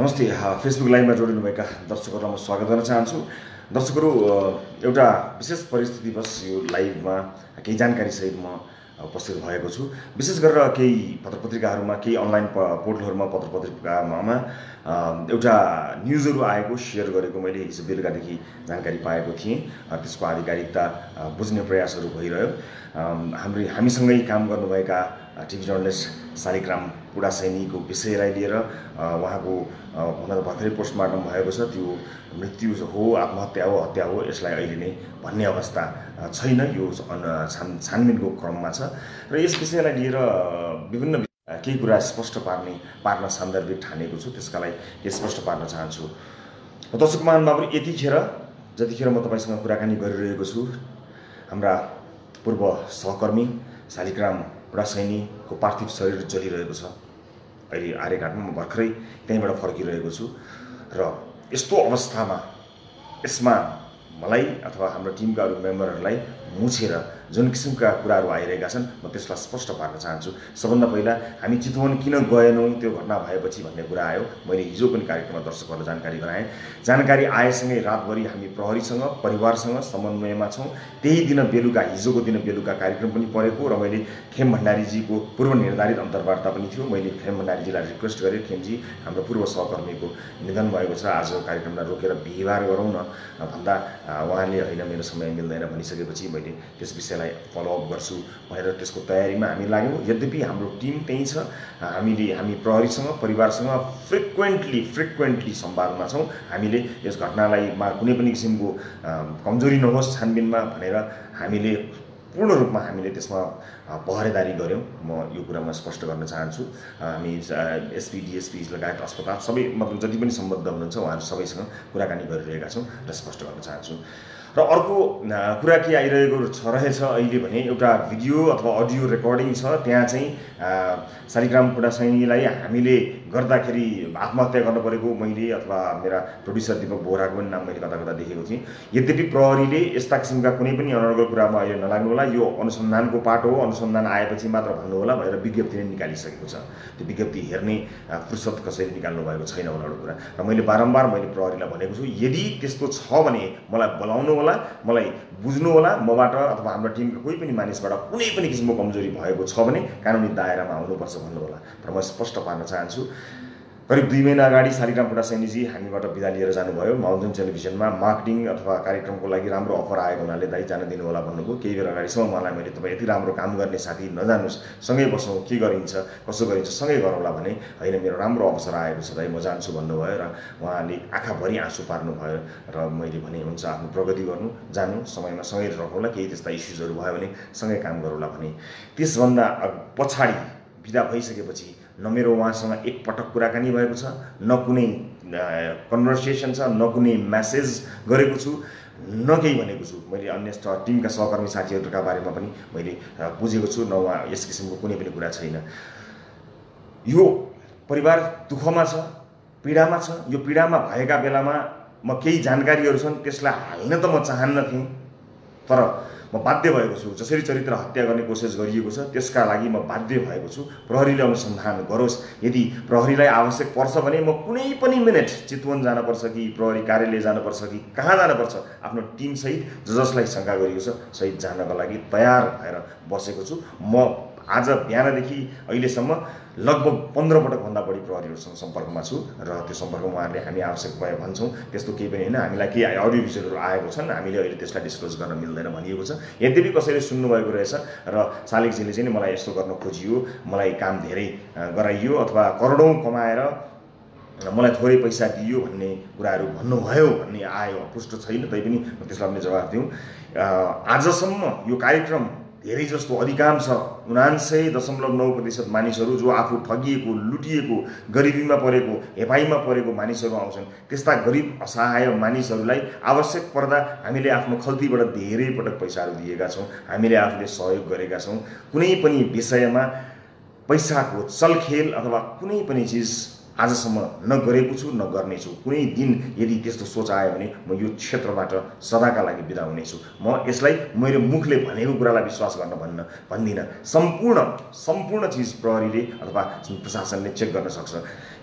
नमस्ते फेसबुक लाइभमा जोडिनुभएका दर्शकहरूलाई म स्वागत गर्न चाहन्छु। दर्शकहरू एउटा विशेष परिस्थितिवश यो लाइभमा केही जानकारीसहित म उपस्थित भएको छु। विशेष गरेर केही पत्र पत्रिकाहरूमा केही अनलाइन प पोर्टलहरूमा पत्र पत्रिकामा एउटा न्युजहरू आएको सेयर गरेको मैले हिजो बेलुकादेखि जानकारी पाएको थिएँ। त्यसको आधिकारिकता बुझ्ने प्रयासहरू भइरह्यो। हाम्रो हामीसँगै काम गर्नुभएका टिभी जर्नलिस्ट शालिग्राम पुडा सैनीको विषयलाई लिएर उहाँको हुन त भर्खरै पोस्टमार्टम भएको छ। त्यो मृत्यु हो आत्महत्या हो हत्या हो यसलाई अहिले नै भन्ने अवस्था छैन। यो छान छानबिनको क्रममा छ। र यस विषयलाई लिएर विभिन्न केही कुरा स्पष्ट पार्ने पार्न सान्दर्भिक ठानेको छु। त्यसका लागि स्पष्ट पार्न चाहन्छु। दर्शक महानुभावहरू यतिखेर जतिखेर म तपाईँसँग कुराकानी गरिरहेको छु हाम्रा पूर्व सहकर्मी शालिग्राम सैनीको पार्थिव शरीर जलिरहेको छ। अहिले आर्यघाटमा म भर्खरै त्यहीँबाट फर्किरहेको छु र यस्तो अवस्थामा यसमा मलाई अथवा हाम्रो टिमका अरू मेम्बरहरूलाई मुछेर जुन किसिमका कुराहरू आइरहेका छन् म त्यसलाई स्पष्ट पार्न चाहन्छु। सबभन्दा पहिला हामी चितवन किन गएनौँ त्यो घटना भएपछि भन्ने कुरा आयो। मैले हिजो पनि कार्यक्रममा दर्शकहरूलाई जानकारी गराएँ। जानकारी आएसँगै रातभरि हामी प्रहरीसँग परिवारसँग समन्वयमा छौँ। त्यही दिन बेलुका हिजोको दिन बेलुका कार्यक्रम पनि परेको र मैले खेम भण्डारीजीको पूर्व निर्धारित अन्तर्वार्ता पनि थियो। मैले खेम भण्डारीजीलाई रिक्वेस्ट गरेँ खेमजी हाम्रो पूर्व सहकर्मीको निधन भएको छ। आज कार्यक्रमलाई रोकेर बिहिबार गरौँ न। भन्दा उहाँले होइन मेरो समय मिल्दैन भनिसकेपछि मैले त्यस विषयलाई त्यसलाई फलोअप गर्छु भनेर त्यसको तयारीमा हामी लाग्यौँ। यद्यपि हाम्रो टिम त्यहीँ छ हामीले हामी प्रहरीसँग परिवारसँग फ्रिक्वेन्टली फ्रिक्वेन्टली संवादमा छौँ। हामीले यस घटनालाईमा कुनै पनि किसिमको कमजोरी नहोस् छानबिनमा भनेर हामीले पूर्ण रूपमा हामीले त्यसमा पहरेदारी गऱ्यौँ। म यो कुरामा स्पष्ट गर्न चाहन्छु। हामी एसपी डिएसपी लगायत अस्पताल सबै मतलब जति पनि सम्बद्ध हुनुहुन्छ उहाँहरू सबैसँग कुराकानी गरिरहेका छौँ र स्पष्ट गर्न चाहन्छु। र अर्को कुरा के आइरहेको छ रहेछ अहिले भने एउटा भिडियो अथवा अडियो रेकर्डिङ छ त्यहाँ चाहिँ शालिग्राम पुडा सैनीलाई हामीले गर्दाखेरि आत्महत्या गर्नु परेको मैले अथवा मेरा प्रड्युसर दिपक बोराको पनि नाम मैले कता कता देखेको थिएँ। यद्यपि प्रहरीले यस्ता किसिमका कुनै पनि अनर्गल कुरामा अहिले नलाग्नु होला यो अनुसन्धानको पाटो हो अनुसन्धान आएपछि मात्र भन्नु होला भनेर विज्ञप्ति नै निकालिसकेको छ। त्यो विज्ञप्ति हेर्ने फुर्सद कसैले निकाल्नु भएको छैन एउटा कुरा। र मैले बारम्बार मैले प्रहरीलाई भनेको छु यदि त्यस्तो छ भने मलाई बोलाउनु होला मलाई बुझ्नु होला मबाट अथवा हाम्रो टिमको कोही पनि मानिसबाट कुनै पनि किसिमको कमजोरी भएको छ भने कानुनी दायरामा आउनुपर्छ भन्नु होला। र म स्पष्ट पार्न चाहन्छु करिब दुई महिना अगाडि शालिग्राम पुटा सैनीजी हामीबाट बिदा लिएर जानुभयो। माउन्टेन टेलिभिजनमा मार्केटिङ अथवा कार्यक्रमको लागि राम्रो अफर आएको हुनाले दाइ जान दिनु होला भन्नुभयो। केही बेर अगाडिसम्म मलाई मैले तपाईँ यति राम्रो काम गर्ने साथी नजानुहोस् सँगै बसौँ के गरिन्छ कसो गरिन्छ सँगै गरौँला भने होइन मेरो राम्रो अवसर आएको छ दाइ म जान्छु भन्नुभयो र उहाँले आँखाभरि आँसु पार्नुभयो र मैले भने हुन्छ आफ्नो प्रगति गर्नु जानु समयमा सँगै रखौँला केही त्यस्ता इस्युजहरू भयो भने सँगै काम गरौँला भने। त्यसभन्दा पछाडि बिदा भइसकेपछि न मेरो उहाँसँग एकपटक कुराकानी भएको छ न कुनै कन्भर्सेसन छ न कुनै म्यासेज गरेको छु न केही भनेको छु। मैले अन्य टिमका सहकर्मी साथीहरूका बारेमा पनि मैले बुझेको छु न उहाँ यस किसिमको कुनै पनि कुरा छैन। यो परिवार दुःखमा छ पीडामा छ यो पीडामा भएका बेलामा म केही जानकारीहरू छन् त्यसलाई हाल्न त म चाहन्न थिएँ तर म बाध्य भएको छु। जसरी चरित्र हत्या गर्ने कोसिस गरिएको छ त्यसका लागि म बाध्य भएको छु। प्रहरीले अनुसन्धान गरोस्। यदि प्रहरीलाई आवश्यक पर्छ भने म कुनै पनि मिनट चितवन जानुपर्छ कि प्रहरी कार्यालय जानुपर्छ कि कहाँ जानुपर्छ आफ्नो टिमसहित जसलाई शङ्का गरिएको छ सहित जानका लागि तयार भएर बसेको छु। म आज बिहानदेखि अहिलेसम्म लगभग पन्ध्र पटकभन्दा बढी प्रहरीहरूसँग सम्पर्कमा छु र त्यो सम्पर्कमा उहाँहरूले हामी आवश्यक भए भन्छौँ। त्यस्तो केही पनि होइन। हामीलाई केही अडियो भिजुअलहरू आएको छन्। हामीले अहिले त्यसलाई डिस्क्लोज गर्न मिल्दैन भनिएको छ। यद्यपि कसैले सुन्नुभएको रहेछ र शालिकजीले चाहिँ मलाई यस्तो गर्न खोजियो मलाई काम धेरै गराइयो अथवा करोडौँ कमाएर मलाई थोरै पैसा दियो भन्ने कुराहरू भन्नुभयो भन्ने आयो पुष्ट छैन तैपनि त्यसलाई पनि जवाब दिउँ। आजसम्म यो कार्यक्रम धेरै जस्तो अधिकांश उनान्सय दशमलव नौ प्रतिशत मानिसहरू जो आफू ठगिएको लुटिएको गरिबीमा परेको हेपाइमा परेको मानिसहरू आउँछन्। त्यस्ता गरिब असहाय मानिसहरूलाई आवश्यक पर्दा हामीले आफ्नो खल्तीबाट धेरै पटक पैसाहरू दिएका छौँ। हामीले आफूले सहयोग गरेका छौँ। कुनै पनि विषयमा पैसाको चलखेल अथवा कुनै पनि चिज आजसम्म नगरेको छु न गर्नेछु कुनै दिन यदि त्यस्तो सोच आयो भने म यो क्षेत्रबाट सदाका लागि बिदा हुनेछु म यसलाई मेरो मुखले भनेको कुरालाई विश्वास गर्न भन्न भन्दिनँ। सम्पूर्ण सम्पूर्ण चिज प्रहरीले अथवा प्रशासनले चेक गर्न सक्छ।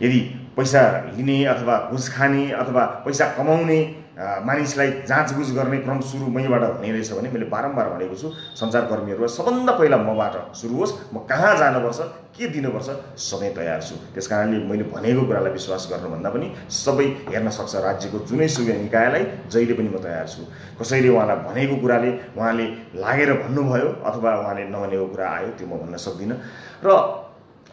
यदि पैसा लिने अथवा घुस खाने अथवा पैसा कमाउने मानिसलाई जाँचबुझ गर्ने क्रम सुरु मैबाट हुने रहेछ भने मैले बारम्बार भनेको छु सञ्चारकर्मीहरू सबभन्दा पहिला मबाट सुरु होस् म कहाँ जानुपर्छ के दिनुपर्छ सधैँ तयार छु। त्यस कारणले मैले भनेको कुरालाई विश्वास गर्नुभन्दा पनि सबै हेर्न सक्छ राज्यको जुनै सुविधा निकायलाई जहिले पनि म तयार छु। कसैले उहाँलाई भनेको कुराले उहाँले लागेर भन्नुभयो अथवा उहाँले नभनेको कुरा आयो त्यो म भन्न सक्दिनँ। र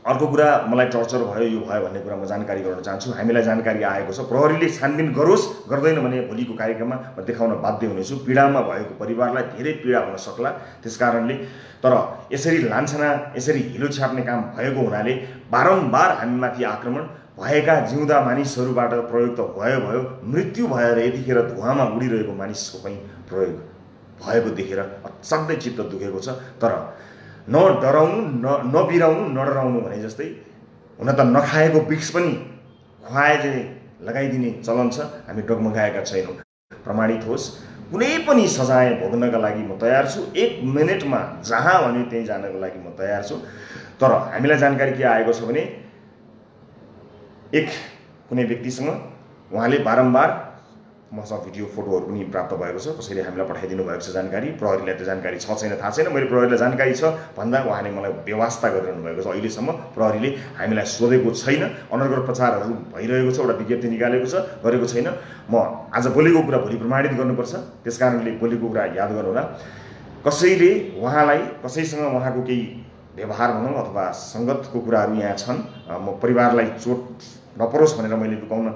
अर्को कुरा मलाई टर्चर भयो यो भयो भन्ने कुरा म जानकारी गराउन चाहन्छु। हामीलाई जानकारी आएको छ। प्रहरीले छानबिन गरोस् गर्दैन भने भोलिको कार्यक्रममा म देखाउन बाध्य हुनेछु। पीडामा भएको परिवारलाई धेरै पीडा हुन सक्ला। त्यस कारणले तर यसरी लान्छना यसरी हिलो छाप्ने काम भएको हुनाले बारम्बार हामीमाथि आक्रमण भएका जिउँदा मानिसहरूबाट प्रयोग त भयो भयो मृत्यु भएर यतिखेर धुवामा उडिरहेको मानिसको पनि प्रयोग भएको देखेर असाध्यै चित्त दुखेको छ। तर न डराउनु न नबिराउनु नडराउनु भने जस्तै हुन त नखाएको बिक्स पनि खुवाए चाहिँ लगाइदिने चलन छ। हामी डगमगाएका छैनौँ। प्रमाणित होस्। कुनै पनि सजाय भोग्नका लागि म तयार छु। एक मिनटमा जहाँ भन्यो त्यहीँ जानको लागि म तयार छु। तर हामीलाई जानकारी के आएको छ भने एक कुनै व्यक्तिसँग उहाँले बारम्बार मसँग भिडियो फोटोहरू पनि प्राप्त भएको छ। कसैले हामीलाई पठाइदिनु भएको छ जानकारी प्रहरीलाई त जानकारी छ छैन थाहा छैन। मैले प्रहरीलाई जानकारी छ भन्दा उहाँले मलाई व्यवस्था गरिरहनु भएको छ। अहिलेसम्म प्रहरीले हामीलाई सोधेको छैन अनर्गल प्रचारहरू भइरहेको छ एउटा विज्ञप्ति निकालेको छ गरेको छैन। म आज बोलेको कुरा भोलि प्रमाणित गर्नुपर्छ। त्यस कारणले बोलेको कुरा याद गर्नुहोला कसैले उहाँलाई कसैसँग उहाँको केही व्यवहार भनौँ अथवा सङ्गतको कुराहरू यहाँ छन् म परिवारलाई चोट नपरोस् भनेर मैले लुकाउन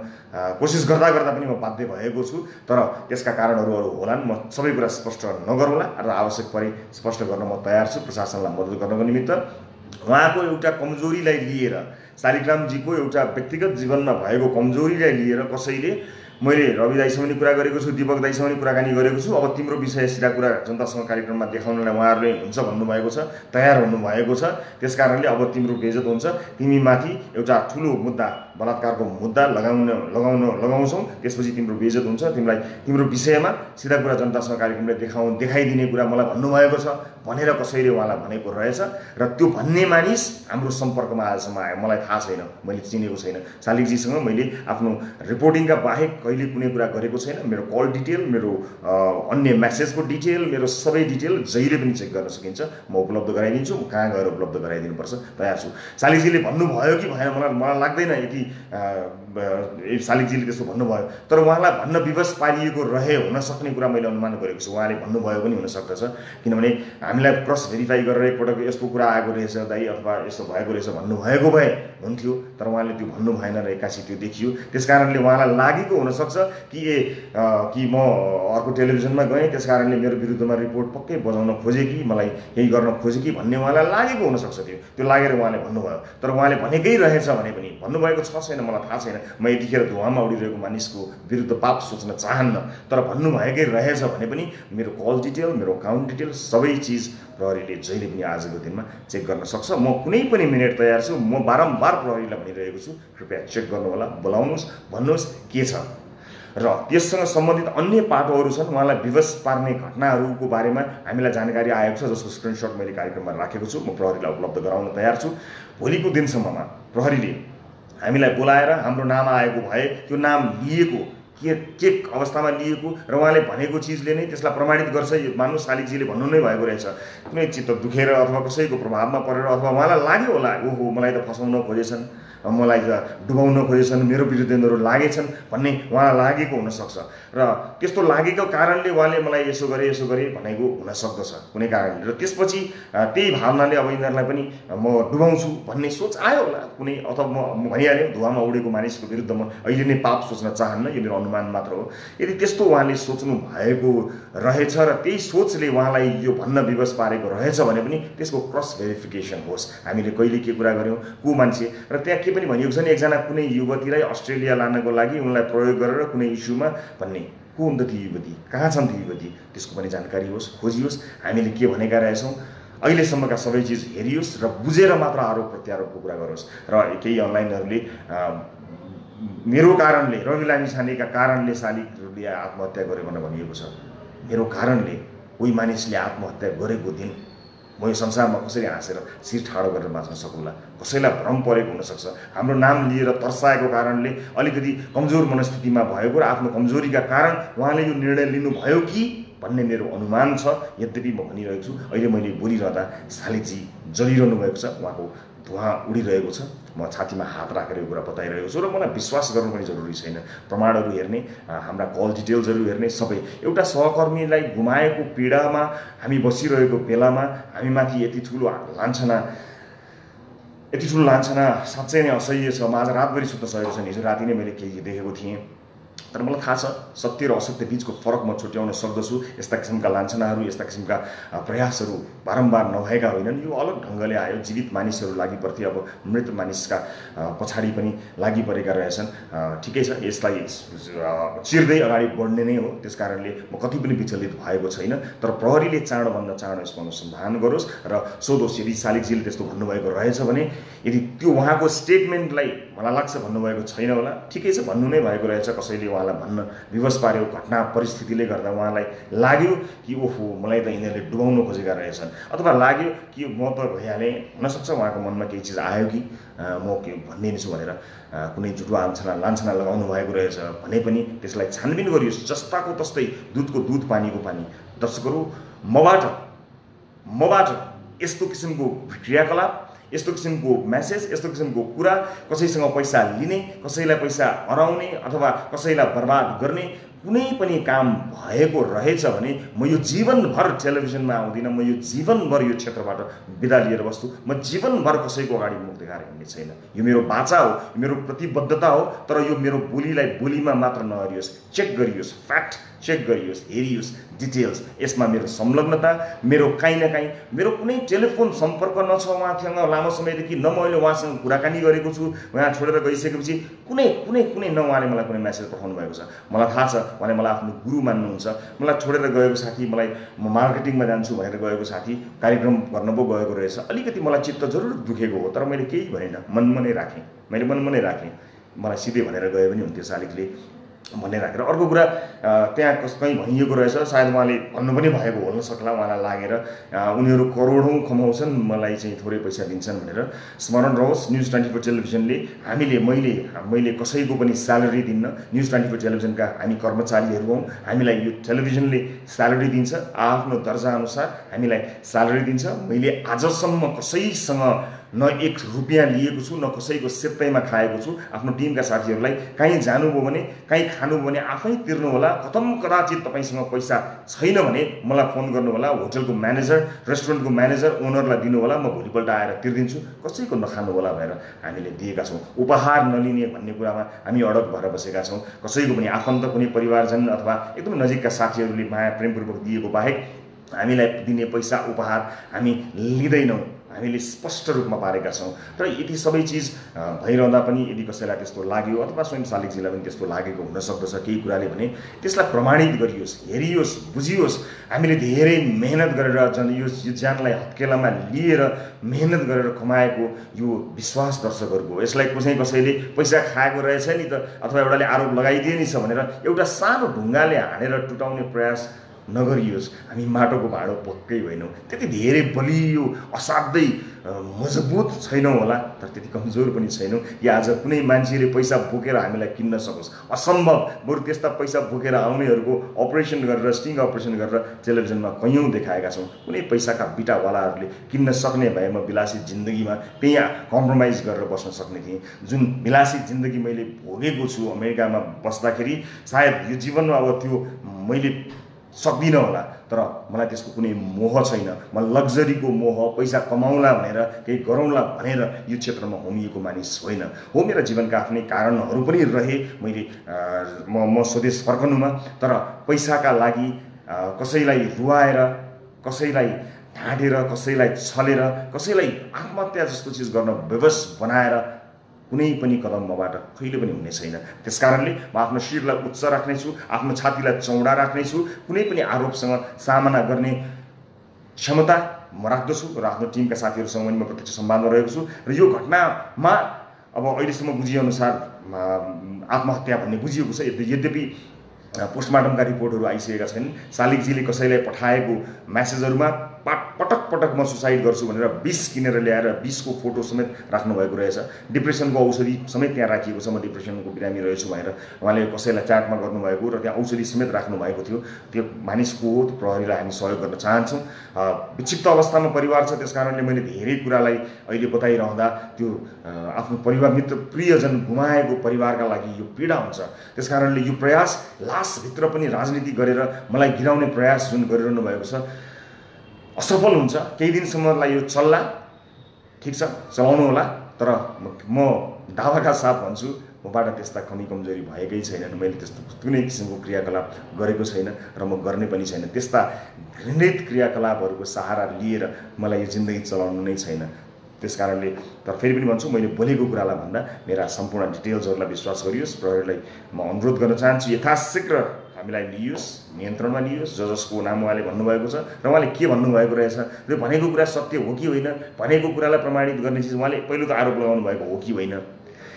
कोसिस गर्दा गर्दा पनि म बाध्य भएको छु। तर त्यसका कारणहरू अरू होलान् म सबै कुरा स्पष्ट नगरौँला र आवश्यक परे स्पष्ट गर्न म तयार छु प्रशासनलाई मद्दत गर्नको निमित्त। उहाँको एउटा कमजोरीलाई लिएर शालिग्रामजीको एउटा व्यक्तिगत जीवनमा भएको कमजोरीलाई लिएर कसैले मैले रवि दाईसँग पनि कुरा गरेको छु दिपक दाईसँग पनि कुराकानी गरेको छु। अब तिम्रो विषय सिधा कुरा जनतासँग कार्यक्रममा देखाउनलाई उहाँहरूले हुन्छ भन्नुभएको छ तयार हुनुभएको छ। त्यस कारणले अब तिम्रो बेजत हुन्छ। तिमी माथि एउटा ठुलो मुद्दा बलात्कारको मुद्दा लगाउन लगाउन लगाउँछौँ। त्यसपछि तिम्रो बेजत हुन्छ। तिमीलाई तिम्रो विषयमा सिधा कुरा जनतासँग कार्यक्रमले देखाउ देखाइदिने कुरा मलाई भन्नुभएको छ भनेर कसैले उहाँलाई भनेको रहेछ। र त्यो भन्ने मानिस हाम्रो सम्पर्कमा आजसम्म आयो। मलाई थाहा छैन मैले चिनेको छैन। शालिकजीसँग मैले आफ्नो रिपोर्टिङका बाहेक कहिले कुनै कुरा गरेको छैन मेरो कल डिटेल मेरो अन्य म्यासेजको डिटेल मेरो सबै डिटेल जहिले पनि चेक गर्न सकिन्छ। म उपलब्ध गराइदिन्छु म कहाँ गएर उपलब्ध गराइदिनुपर्छ तयार छु। शालिकजीले भन्नुभयो कि भएन मलाई मलाई लाग्दैन यति शालिकजीले त्यस्तो भन्नुभयो। तर उहाँलाई भन्न विवश पारिएको रहे हुन सक्ने कुरा मैले अनुमान गरेको छु। उहाँले भन्नुभयो पनि हुनसक्दछ किनभने हामीलाई क्रस भेरिफाई गरेर एकपटक यस्तो कुरा आएको रहेछ दाइ अथवा यस्तो भएको रहेछ भन्नुभएको भए हुन्थ्यो। तर उहाँले त्यो भन्नु भएन र एक्कासी त्यो देखियो। त्यस कारणले उहाँलाई लागेको हुनसक्छ कि ए कि म अर्को टेलिभिजनमा गएँ। त्यस कारणले मेरो विरुद्धमा रिपोर्ट पक्कै बजाउन खोजेँ कि मलाई केही गर्न खोजेँ कि भन्ने उहाँलाई लागेको हुनसक्छ त्यो। त्यो लागेर उहाँले भन्नुभयो। तर उहाँले भनेकै रहेछ भने पनि भन्नुभएको छ छैन मलाई थाहा छैन। म यतिखेर धुवामा उडिरहेको मानिसको विरुद्ध पाप सोच्न चाहन्न। तर भन्नुभएकै रहेछ भने पनि मेरो कल डिटेल मेरो अकाउन्ट डिटेल सबै चिज प्रहरीले जहिले पनि आजको दिनमा चेक गर्न सक्छ। म कुनै पनि मिनट तयार छु म बारम्बार प्रहरीलाई भनिरहेको छु कृपया चेक गर्नुहोला बोलाउनुहोस् भन्नुहोस् के छ। र त्यससँग सम्बन्धित अन्य पाटोहरू छन् उहाँलाई विवश पार्ने घटनाहरूको बारेमा हामीलाई जानकारी आएको छ जसको स्क्रिनसट मैले कार्यक्रममा राखेको छु। म प्रहरीलाई उपलब्ध गराउन तयार छु। भोलिको दिनसम्ममा प्रहरीले हामीलाई बोलाएर हाम्रो नाम आएको भए त्यो नाम लिएको के के अवस्थामा लिएको र उहाँले भनेको चिजले नै त्यसलाई प्रमाणित गर्छ मान्नु शालिकजीले भन्नु नै भएको रहेछ। कुनै चित्त दुखेर अथवा कसैको प्रभावमा परेर अथवा उहाँलाई लाग्यो होला ओहो मलाई त फसाउन खोजेछन्। मलाई डुबाउन खोजेछन् मेरो विरुद्धहरू लागेछन् भन्ने उहाँलाई लागेको हुनसक्छ। र त्यस्तो लागेको कारणले उहाँले मलाई यसो गरेँ यसो गरेँ भनेको हुनसक्दछ कुनै कारणले। र त्यसपछि त्यही भावनाले अब यिनीहरूलाई पनि म डुबाउँछु भन्ने सोच आयो होला कुनै अथवा म भनिहालेँ धुवामा उडेको मानिसको विरुद्ध म अहिले नै पाप सोच्न चाहन्न यो मेरो अनुमान मात्र हो। यदि त्यस्तो उहाँले सोच्नु भएको रहेछ र त्यही सोचले उहाँलाई यो भन्न विवश पारेको रहेछ भने पनि त्यसको क्रस भेरिफिकेसन होस्। हामीले कहिले के कुरा गऱ्यौँ को मान्छे? र त्यहाँ के पनि भनिएको छ नि एकजना कुनै युवतीलाई अस्ट्रेलिया लानको लागि उनलाई प्रयोग गरेर कुनै इस्युमा भन्ने। को हुन् त ती युवती? कहाँ छन् ती युवती? त्यसको पनि जानकारी होस् खोजियोस्। हामीले के भनेका रहेछौँ? अहिलेसम्मका सबै चिज हेरियोस् र बुझेर मात्र आरोप प्रत्यारोपको कुरा गरोस्। र केही अनलाइनहरूले मेरो कारणले रवि छानेका कारणले शालिगले आत्महत्या गरे भनेर भनिएको छ। मेरो कारणले कोही मानिसले आत्महत्या गरेको दिन म यो संसारमा कसरी हाँसेर शिर ठाडो गरेर बाँच्न सकुँला? कसैलाई भ्रम परेको हुनसक्छ। हाम्रो नाम लिएर तर्साएको कारणले अलिकति कमजोर मनस्थितिमा भएको र आफ्नो कमजोरीका कारण उहाँले यो निर्णय लिनुभयो कि भन्ने मेरो अनुमान छ। यद्यपि म भनिरहेको छु अहिले मैले बोलिरहँदा शालिगजी जलिरहनु भएको छ उहाँको धुवा उडिरहेको छ। म छातीमा हात राखेर यो कुरा बताइरहेको छु र मलाई विश्वास गर्नु पनि जरुरी छैन। प्रमाणहरू हेर्ने हाम्रा कल डिटेल्सहरू हेर्ने सबै एउटा सहकर्मीलाई गुमाएको पीडामा हामी बसिरहेको बेलामा हामीमाथि यति ठुलो लान्छना यति ठुलो लान्छना साँच्चै नै असह्य छ। म आज रातभरि सुत्न सकेको छैन। हिजो राति नै मैले केही देखेको थिएँ। तर मलाई थाहा छ सत्य र असत्य बिचको फरक म छुट्याउन सक्दछु। यस्ता किसिमका लान्छनाहरू यस्ता किसिमका प्रयासहरू बारम्बार नभएका होइनन्। यो अलग ढङ्गले आयो। जीवित मानिसहरू लागि प्रति अब मृत मानिसका पछाडि पनि लागि परेका रहेछन् ठिकै छ यसलाई चिर्दै अगाडि बढ्ने नै हो। त्यस कारणले म कति पनि विचलित भएको छैन। तर प्रहरीले चाँडोभन्दा चाँडो यसको अनुसन्धान गरोस्। र सोधोस् यदि शालिगजीले त्यस्तो भन्नुभएको रहेछ भने यदि त्यो उहाँको स्टेटमेन्टलाई मलाई लाग्छ भन्नुभएको छैन होला। ठिकै छ भन्नु नै भएको रहेछ। कसैले उहाँलाई भन्न विवश पार्यो घटना परिस्थितिले गर्दा उहाँलाई लाग्यो कि ओहो मलाई त यिनीहरूले डुबाउनु खोजेका रहेछन्। अथवा लाग्यो कि म त भइहालेँ हुनसक्छ उहाँको मनमा केही चिज आयो कि म के भनिदिनेछु भनेर कुनै जुटो लान्छना लान्छना लगाउनु भएको रहेछ भने पनि त्यसलाई छानबिन गरियोस् जस्ताको तस्तै दुधको दुध पानीको पानी। दर्शकहरू मबाट मबाट यस्तो किसिमको क्रियाकलाप यस्तो किसिमको म्यासेज यस्तो किसिमको कुरा कसैसँग पैसा लिने कसैलाई पैसा हराउने अथवा कसैलाई बर्बाद गर्ने कुनै पनि काम भएको रहेछ भने म यो जीवनभर टेलिभिजनमा आउँदिनँ म यो जीवनभर यो क्षेत्रबाट बिदा लिएर बस्छु। म जीवनभर कसैको अगाडि मुख देखाएर हिँड्ने छैन। यो मेरो बाचा हो यो मेरो प्रतिबद्धता हो तर यो मेरो बोलीलाई बोलीमा मात्र नहरियोस् चेक गरियोस् फ्याक्ट चेक गरियोस् हेरियोस् डिटेल्स। यसमा मेरो संलग्नता मेरो काहीँ न काहीँ मेरो कुनै टेलिफोन सम्पर्क नछ उहाँसँग लामो समयदेखि न मैले उहाँसँग कुराकानी गरेको छु उहाँ छोडेर गइसकेपछि कुनै कुनै कुनै न उहाँले मलाई कुनै मेसेज पठाउनु भएको छ। मलाई थाहा छ उहाँले मलाई आफ्नो गुरु मान्नुहुन्छ। मलाई छोडेर गएको साथी मलाई म मार्केटिङमा जान्छु भनेर गएको साथी कार्यक्रम गर्न पो गएको रहेछ। अलिकति मलाई चित्त जरुर दुखेको हो तर मैले केही भनिनँ। मनमा नै राखेँ। मैले मनमा नै राखेँ। मलाई सिधै भनेर गए पनि हुन्थ्यो शालिगले भन्ने राखेर। अर्को कुरा त्यहाँ कस कहीँ भनिएको रहेछ। सायद उहाँले भन्नु पनि भएको हुन सक्ला उहाँलाई लागेर। उनीहरू करोडौँ कमाउँछन् मलाई चाहिँ थोरै पैसा दिन्छन् भनेर। स्मरण रहोस् न्युज ट्वेन्टी फोर टेलिभिजनले हामीले मैले मैले कसैको पनि स्यालेरी दिन्न। न्युज ट्वेन्टी फोर टेलिभिजनका हामी कर्मचारीहरू हौँ। हामीलाई यो टेलिभिजनले स्यालेरी दिन्छ। आफ्नो दर्जाअनुसार हामीलाई स्यालेरी दिन्छ। मैले आजसम्म कसैसँग न एक रुपियाँ लिएको छु न कसैको सेत्तैमा खाएको छु आफ्नो टिमका साथीहरूलाई काहीँ जानुभयो भने काहीँ खानुभयो भने आफै तिर्नु होला कथम कदाचित तपाईँसँग पैसा छैन भने मलाई फोन गर्नु होला होटलको म्यानेजर रेस्टुरेन्टको म्यानेजर ओनरलाई दिनु होला म भोलिपल्ट आएर तिर्दिन्छु। कसैको नखानु होला भनेर हामीले दिएका छौँ। उपहार नलिने भन्ने कुरामा हामी अडक भएर बसेका छौँ। कसैको पनि आफन्त कुनै परिवारजन अथवा एकदमै नजिकका साथीहरूले माया प्रेमपूर्वक दिएको बाहेक हामीलाई दिने पैसा उपहार हामी लिँदैनौँ। हामीले स्पष्ट रूपमा पारेका छौँ। र यति सबै चिज भइरहँदा पनि यदि कसैलाई त्यस्तो लाग्यो अथवा स्वयं शालिगजीलाई पनि त्यस्तो लागेको हुनसक्दछ केही कुराले भने त्यसलाई प्रमाणित गरियोस् हेरियोस् बुझियोस्। हामीले धेरै मेहनत गरेर जन यो ज्यानलाई हत्केलामा लिएर मेहनत गरेर कमाएको यो विश्वास दर्शकहरूको यसलाई कसै कसैले पैसा खाएको रहेछ नि त अथवा एउटाले आरोप लगाइदिए नि छ भनेर एउटा सानो ढुङ्गाले हानेर टुटाउने प्रयास नगरियोस् हामी माटोको भाँडो पक्कै होइनौँ। त्यति धेरै बलियो असाध्यै मजबुत छैनौँ होला तर त्यति कमजोर पनि छैनौँ। या आज कुनै मान्छेले पैसा बोकेर हामीलाई किन्न सकोस्। असम्भव। बरु त्यस्ता पैसा बोकेर आउनेहरूको अपरेसन गरेर स्टिङ अपरेसन गरेर टेलिभिजनमा कैयौँ देखाएका छौँ। कुनै पैसाका बिटावालाहरूले किन्न सक्ने भए म विलासित जिन्दगीमा त्यही कम्प्रोमाइज गरेर बस्न सक्ने थिएँ। जुन विलासित जिन्दगी मैले भोगेको छु अमेरिकामा बस्दाखेरि सायद यो जीवनमा अब त्यो मैले सक्दिनँ होला। तर मलाई त्यसको कुनै मोह छैन। म लग्जरीको मोह पैसा कमाउला भनेर केही गरौँला भनेर यो क्षेत्रमा होमिएको मानिस होइन। हो मेरा जीवनका आफ्नै कारणहरू पनि रहे। मैले म म स्वदेश फर्कनुमा तर पैसाका लागि कसैलाई रुवाएर कसैलाई ढाँटेर कसैलाई छलेर कसैलाई आत्महत्या जस्तो चिज गर्न विवश बनाएर कुनै पनि कदम मबाट कहिले पनि हुने छैन। त्यस कारणले म आफ्नो शिरलाई उच्च राख्नेछु आफ्नो छातीलाई चौडा राख्नेछु कुनै पनि आरोपसँग सामना गर्ने क्षमता म राख्दछु र आफ्नो टिमका साथीहरूसँग पनि म प्रत्यक्ष सम्वादमा रहेको छु र यो घटनामा अब अहिलेसम्म बुझिएअनुसार आत्महत्या भन्ने बुझिएको छ। यद्यपि पोस्टमार्टमका रिपोर्टहरू आइसकेका छन् शालिगजीले कसैलाई पठाएको म्यासेजहरूमा पटक पटक म सुसाइड गर्छु भनेर बिस किनेर ल्याएर बिसको फोटो समेत राख्नुभएको रहेछ। डिप्रेसनको औषधि समेत त्यहाँ राखिएको छ। म डिप्रेसनको बिरामी रहेछु भनेर उहाँले कसैलाई च्याटमा गर्नुभएको र त्यहाँ औषधि समेत राख्नुभएको थियो। त्यो मानिसको हो प्रहरीलाई हामी सहयोग गर्न चाहन्छौँ। विक्षिप्त अवस्थामा परिवार छ। त्यस कारणले मैले धेरै कुरालाई अहिले बताइरहँदा त्यो आफ्नो परिवार मित्र प्रियजन गुमाएको परिवारका लागि यो पीडा हुन्छ। त्यस कारणले यो प्रयास लासभित्र पनि राजनीति गरेर मलाई गिराउने प्रयास जुन गरिरहनु भएको छ असफल हुन्छ। केही दिनसम्मलाई यो चल्ला। ठिक छ? चलाउनु होला। तर म दावाका साथ भन्छु मबाट त्यस्ता कमी कमजोरी भएकै छैनन्। मैले त्यस्तो कुनै किसिमको क्रियाकलाप गरेको छैन र म गर्ने पनि छैन। त्यस्ता घृणित क्रियाकलापहरूको सहारा लिएर मलाई यो जिन्दगी चलाउनु नै छैन। त्यस कारणले तर फेरि पनि भन्छु मैले बोलेको कुरालाई भन्दा मेरा सम्पूर्ण डिटेल्सहरूलाई विश्वास गरियोस्। प्रहरीलाई म अनुरोध गर्न चाहन्छु यथाशीघ्र हामीलाई लियोस् नियन्त्रणमा लियोस् ज जसको नाम उहाँले भन्नुभएको छ र उहाँले के भन्नुभएको रहेछ? त्यो भनेको कुरा सत्य हो कि होइन? भनेको कुरालाई प्रमाणित गर्ने चिज उहाँले पहिलो त आरोप लगाउनु भएको हो कि होइन?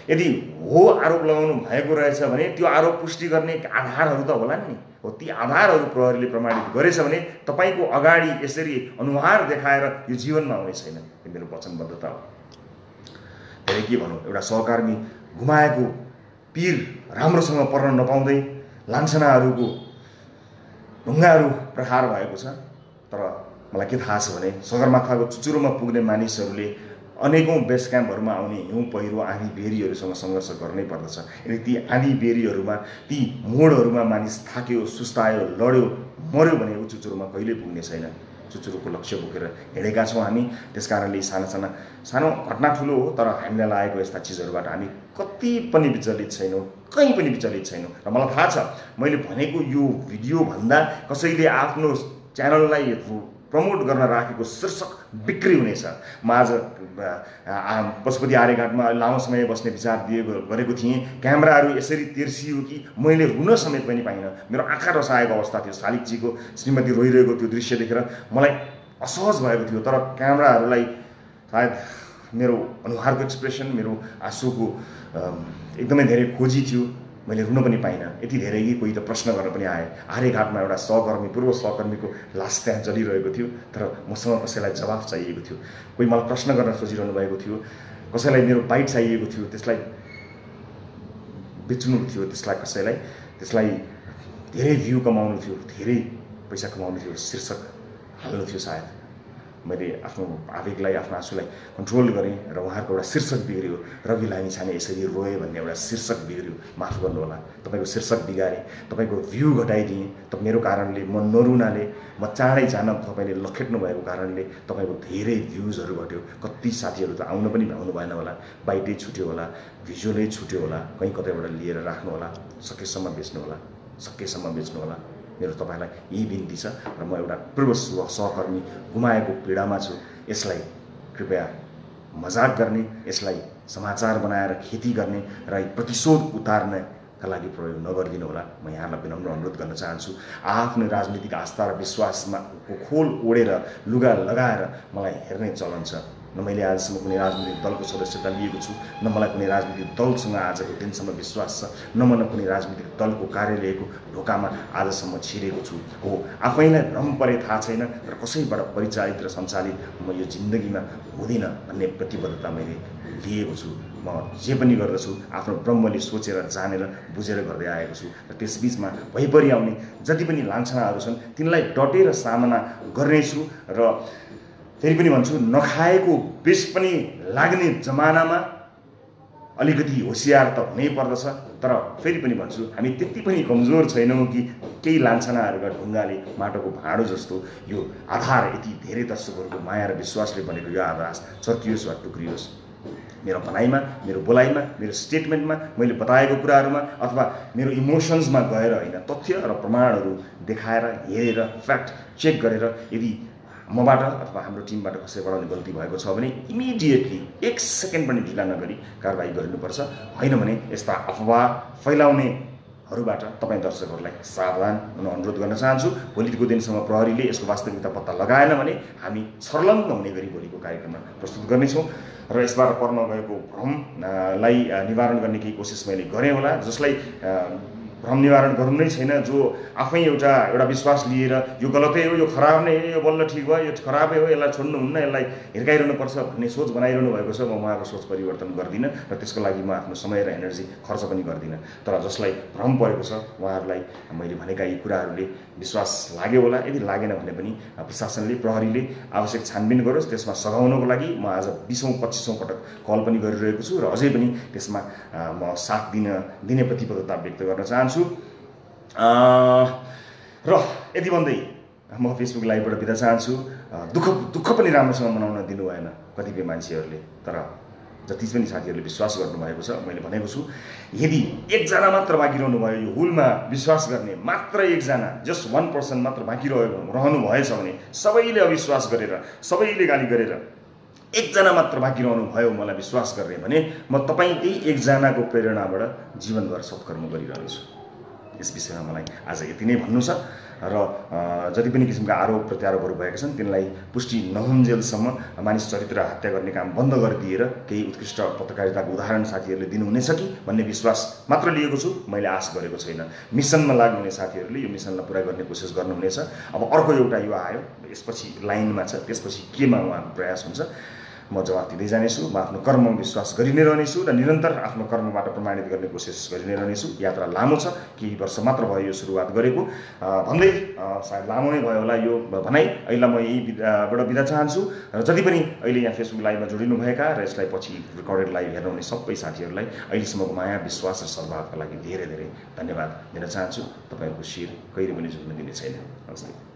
यदि हो आरोप लगाउनु भएको रहेछ भने त्यो आरोप पुष्टि गर्ने आधारहरू त होला नि। हो ती आधारहरू प्रहरीले प्रमाणित गरेछ भने तपाईँको अगाडि यसरी अनुहार देखाएर यो जीवनमा आउने छैन। यो मेरो वचनबद्धता हो। धेरै के भनौँ एउटा सहकर्मी घुमाएको पिर राम्रोसँग पर्न नपाउँदै लान्छनाहरूको ढुङ्गाहरू प्रहार भएको छ। तर मलाई के थाहा छ भने सगरमाथाको चुचुरोमा पुग्ने मानिसहरूले अनेकौँ बेस क्याम्पहरूमा आउने हिउँ पहिरो आँधी बेरीहरूसँग सङ्घर्ष गर्नै पर्दछ। यदि ती आँधी बेरीहरूमा ती मोडहरूमा मानिस थाक्यो सुस्तायो लड्यो मऱ्यो भने ऊ चुचुरोमा कहिल्यै पुग्ने छैन। चुचुरोको लक्ष्य बोकेर हिँडेका छौँ हामी। त्यस कारणले साना साना सानो घटना ठुलो हो तर हामीलाई लागेको यस्ता चिजहरूबाट हामी कति पनि विचलित छैनौँ कहीँ पनि विचलित छैनौँ। र मलाई थाहा छ मैले भनेको यो भिडियोभन्दा कसैले आफ्नो च्यानललाई प्रमोट गर्न राखेको शीर्षक बिक्री हुनेछ। म आज पशुपति आर्यघाटमा लामो समय बस्ने विचार दिएको गरेको थिएँ। क्यामेराहरू यसरी तेर्सियो कि मैले रुन समेत पनि पाइनँ। मेरो आँखा रसाएको अवस्था थियो। शालिकजीको श्रीमती रोइरहेको त्यो दृश्य देखेर मलाई असहज भएको थियो। तर क्यामेराहरूलाई सायद मेरो अनुहारको एक्सप्रेसन मेरो आँसुको एकदमै धेरै खोजी थियो। मैले रुन पनि पाइनँ। यति धेरै कि कोही त प्रश्न गर्न पनि आए। आर्यघाटमा एउटा सहकर्मी पूर्व सहकर्मीको लास त्यहाँ जलिरहेको थियो तर मसँग कसैलाई जवाफ चाहिएको थियो। कोही मलाई प्रश्न गर्न खोजिरहनु भएको थियो। कसैलाई मेरो बाइट चाहिएको थियो त्यसलाई बेच्नु थियो त्यसलाई कसैलाई त्यसलाई धेरै भ्यू कमाउनु थियो धेरै पैसा कमाउनु थियो शीर्षक हाल्नु थियो सायद। मैले आफ्नो आवेगलाई आफ्नो आँसुलाई कन्ट्रोल गरेँ र उहाँहरूको एउटा शीर्षक बिग्रियो। रवि लामी छाने यसरी रोए भन्ने एउटा शीर्षक बिग्रियो। माफ गर्नुहोला तपाईँको शीर्षक बिगारेँ तपाईँको भ्यू घटाइदिएँ त मेरो कारणले म नरुनाले म चाँडै जान तपाईँले लखेट्नु भएको कारणले तपाईँको धेरै भ्युजहरू घट्यो। कति साथीहरू त आउन पनि भ्याउनु भएन होला बाइटै छुट्यो होला भिजुअलै छुट्यो होला कहीँ कतैबाट लिएर राख्नु होला सकेसम्म बेच्नु होला सकेसम्म बेच्नु होला। मेरो तपाईँलाई यही बिन्ती छ र म एउटा पूर्व सहकर्मी गुमाएको पीडामा छु। यसलाई कृपया मजाक गर्ने यसलाई समाचार बनाएर खेती गर्ने र प्रतिशोध उतार्नका लागि प्रयोग नगरिदिनु होला म यहाँलाई विनम्र अनुरोध गर्न चाहन्छु। आफ्नो राजनीतिक आस्था र विश्वासमा खोल ओढेर लुगा लगाएर मलाई हेर्ने चलन छ। न मैले आजसम्म कुनै राजनीतिक दलको सदस्यता लिएको छु न मलाई कुनै राजनीतिक दलसँग आजको दिनसम्म विश्वास छ न म कुनै राजनीतिक दलको कार्यालयको ढोकामा आजसम्म छिरेको छु। हो आफैलाई भ्रम परे थाहा छैन र कसैबाट परिचालित र सञ्चालित म यो जिन्दगीमा हुँदिनँ भन्ने प्रतिबद्धता मैले लिएको छु। म जे पनि गर्दछु आफ्नो ब्रह्मले सोचेर जानेर बुझेर गर्दै आएको छु र त्यसबिचमा भइपरि आउने जति पनि लान्छनाहरू छन् तिनलाई डटेर सामना गर्नेछु र फेरि पनि भन्छु नखाएको विष पनि लाग्ने जमानामा अलिकति होसियार त हुनै पर्दछ तर फेरि पनि भन्छु हामी त्यति पनि कमजोर छैनौँ कि केही लान्छनाहरूका ढुङ्गाले माटोको भाँडो जस्तो यो आधार यति धेरै दर्शकहरूको माया र विश्वासले बनेको यो आधार चर्कियोस् वा टुक्रियोस्। मेरो भनाइमा मेरो बोलाइमा मेरो स्टेटमेन्टमा मैले बताएको कुराहरूमा अथवा मेरो इमोसन्समा गएर होइन तथ्य र प्रमाणहरू देखाएर हेरेर फ्याक्ट चेक गरेर यदि मबाट अथवा हाम्रो टिमबाट कसैबाट गल्ती भएको छ भने इमिडिएटली एक सेकेन्ड पनि ढिला नगरी कारवाही गरिनुपर्छ। होइन भने यस्ता अफवाह फैलाउने हरूबाट तपाईँ दर्शकहरूलाई सावधान हुन अनुरोध गर्न चाहन्छु। भोलिको दिनसम्म प्रहरीले यसको वास्तविकता पत्ता लगाएन भने हामी छर्लङ्ग हुने गरी भोलिको कार्यक्रममा प्रस्तुत गर्नेछौँ। र यसबाट पर्न गएको भ्रमलाई निवारण गर्ने केही कोसिस मैले गरेँ होला जसलाई भ्रम निवारण गर्नु नै छैन। जो आफै एउटा एउटा विश्वास लिएर यो गलतै हो यो खराब नै हो यो बल्ल ठिक भयो यो खराबै हो यसलाई छोड्नुहुन्न यसलाई हिर्काइरहनु पर्छ भन्ने सोच बनाइरहनु भएको छ म उहाँको सोच परिवर्तन गर्दिनँ र त्यसको लागि म आफ्नो समय र एनर्जी खर्च पनि गर्दिनँ। तर जसलाई भ्रम परेको छ उहाँहरूलाई मैले भनेका यी कुराहरूले विश्वास लाग्यो होला। यदि लागेन भने पनि प्रशासनले प्रहरीले आवश्यक छानबिन गरोस् त्यसमा सघाउनको लागि म आज बिसौँ पच्चिसौँ पटक कल पनि गरिरहेको छु र अझै पनि त्यसमा म साथ दिन दिने प्रतिबद्धता व्यक्त गर्न चाहन्छु। चाहन्छु र यति भन्दै म फेसबुक लाइभबाट बिदा चाहन्छु। दुःख दुःख पनि राम्रोसँग मनाउन दिनु भएन कतिपय मान्छेहरूले तर जति पनि साथीहरूले विश्वास गर्नुभएको छ मैले भनेको छु यदि एकजना मात्र बाँकी रहनु भयो यो हुलमा विश्वास गर्ने मात्र एकजना जस्ट वान पर्सन मात्र बाँकी रह्यो रहनु भएछ भने सबैले अविश्वास गरेर सबैले गाली गरेर एकजना मात्र बाँकी रहनु भयो मलाई विश्वास गर्ने भने म तपाईँ त्यही एकजनाको प्रेरणाबाट जीवनभर सत्कर्म गरिरहनेछु। यस विषयमा मलाई आज यति नै भन्नु छ। र जति पनि किसिमका आरोप प्रत्यारोपहरू भएका छन् तिनलाई पुष्टि नहुन्जेलसम्म मानिस चरित्र हत्या गर्ने काम बन्द गरिदिएर केही उत्कृष्ट पत्रकारिताको उदाहरण साथीहरूले दिनुहुनेछ कि भन्ने विश्वास मात्र लिएको छु। मैले आश गरेको छैन। मिसनमा लाग्नुहुने साथीहरूले यो मिसनलाई पुरा गर्ने कोसिस गर्नुहुनेछ। अब अर्को एउटा युवा आयो। यसपछि लाइनमा छ। त्यसपछि केमा उहाँको प्रयास हुन्छ? म जवाफ दिँदै जानेछु म आफ्नो कर्ममा विश्वास गरि नै रहनेछु र निरन्तर आफ्नो कर्मबाट प्रमाणित गर्ने कोसिस गरि नै रहनेछु। यात्रा लामो छ केही वर्ष मात्र भयो यो सुरुवात गरेको। भन्दै सायद लामो नै भयो होला यो भनाइ। अहिले म यही बाट बिदा चाहन्छु र जति पनि अहिले यहाँ फेसबुक लाइभमा जोडिनुभएका र यसलाई पछि रेकर्डेड लाइभ हेर्नुहुने सबै साथीहरूलाई अहिलेसम्मको माया विश्वास र सद्भावका लागि धेरै धेरै धन्यवाद दिन चाहन्छु। तपाईँहरूको शिर कहिले पनि झुक्न दिने छैन। हवस्